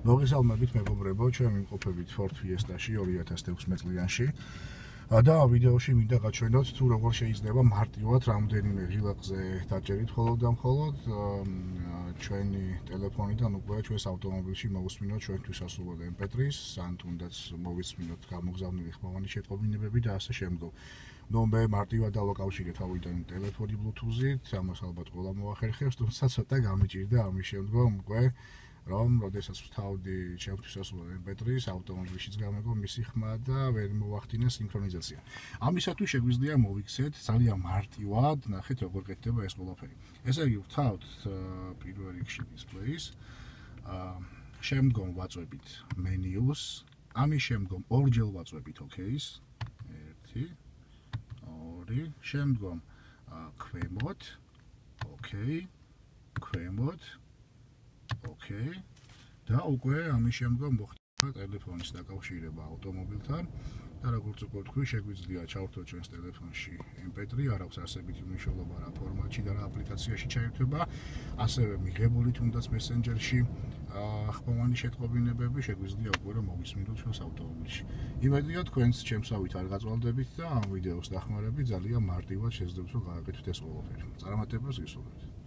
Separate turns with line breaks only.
მოგესალმებით მეგობრებო, ჩვენ ვიმყოფებით Ford Fiesta-ში 2016 წლიანში. და ვიდეოში მინდა გაჩვენოთ თუ როგორ შეიძლება მარტივად რამდენიმე ღილაკზე დაჭერით ხოლმე და მხოლოდ ჩვენი ტელეფონიდან უკვე ჩვენს ავტომობილში მოусმინოთ ჩვენთვის ასულად MP3-ს, ან თუნდაც მოვისმინოთ გამოგზავნილი ხმოვანი შეტყობინებები და ასე შემდგომ. ნუ მე მარტივად დავაკავშირე თავიდან ტელეფონი Bluetooth-ით, ამას ალბათ ყველა მოახერხებს, თუმცა ცოტა გამიჭირდა ამის შემდგომ უკვე რომ როდესაც ვთავდი ჩემთვის ასულად MP3-ს ავტომობილშიც გამეგო მისი ხმა და ვერ მოვახდინე სინქრონიზაცია. ამისათვის შეგვიძლია მოვიქცეთ ძალიან მარტივად, ნახეთ როგორ გეთდება ეს ყველაფერი. ესე იგი ვთავთ პირველ რიგში display-ს. აა შემდგომ ვაწვევით menus, ამის შემდგომ ორჯერ ვაწვევით OK-ს. 1 2 შემდგომ ქვემოთ OK ქვემოთ ოკეი. და უკვე ამის შემდგომ მოხდება ტელეფონის დაკავშირება ავტომობილთან. და როგორც უკვე თქვი, შეგვიძლია ჩავრთოთ ჩვენს ტელეფონში MP3, არ აქვს არსებითი მნიშვნელობა რა ფორმატში და რა აპლიკაციაში ჩაერთვება. ასევე მიღებული თუნდაც Messenger-ში ახმოვანი შეტყობინებები შეგვიძლია უკვე რომ მოვისმინოთ ჩვენს ავტომობილში. იმედია თქვენს ჩემსავით არ გაწვალდებით და ამ ვიდეოს დახმარებით ძალიან მარტივად შეძლებთ რომ გააკეთოთ ეს ყველაფერი. წარმატებას გისურვებთ.